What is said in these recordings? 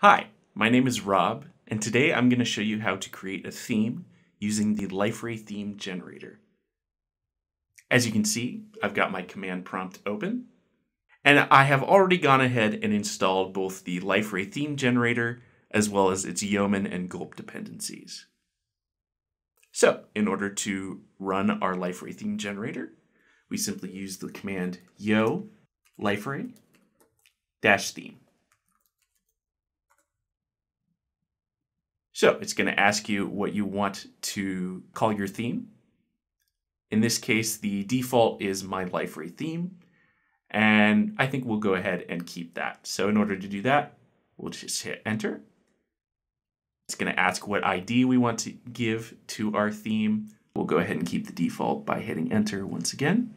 Hi, my name is Rob, and today I'm going to show you how to create a theme using the Liferay theme generator. As you can see, I've got my command prompt open, and I have already gone ahead and installed both the Liferay theme generator as well as its Yeoman and Gulp dependencies. So, in order to run our Liferay theme generator, we simply use the command yo liferay dash theme. So it's going to ask you what you want to call your theme. In this case, the default is my Liferay theme, and I think we'll go ahead and keep that. So in order to do that, we'll just hit enter. It's going to ask what ID we want to give to our theme. We'll go ahead and keep the default by hitting enter once again.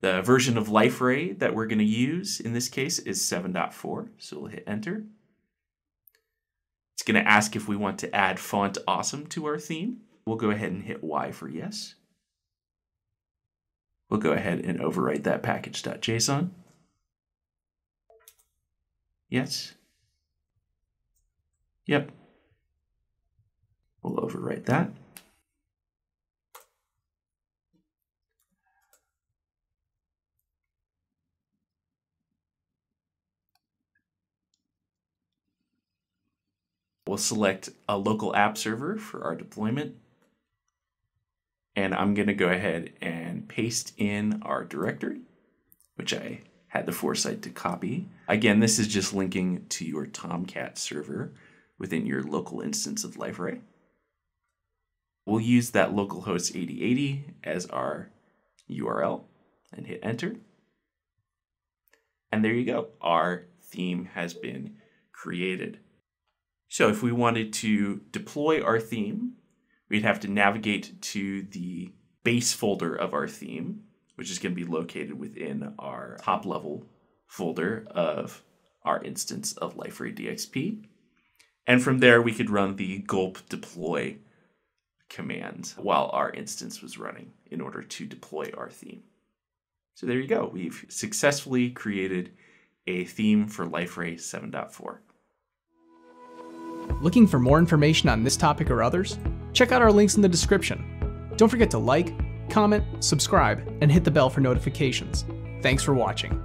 The version of Liferay that we're going to use in this case is 7.4, so we'll hit enter. Going to ask if we want to add font awesome to our theme. We'll go ahead and hit Y for yes. We'll go ahead and overwrite that package.json. Yes. Yep. We'll overwrite that. We'll select a local app server for our deployment. And I'm going to go ahead and paste in our directory, which I had the foresight to copy. Again, this is just linking to your Tomcat server within your local instance of Liferay. We'll use that localhost 8080 as our URL and hit enter. And there you go. Our theme has been created. So if we wanted to deploy our theme, we'd have to navigate to the base folder of our theme, which is going to be located within our top level folder of our instance of Liferay DXP. And from there, we could run the gulp deploy command while our instance was running in order to deploy our theme. So there you go. We've successfully created a theme for Liferay 7.4. Looking for more information on this topic or others? Check out our links in the description. Don't forget to like, comment, subscribe, and hit the bell for notifications. Thanks for watching.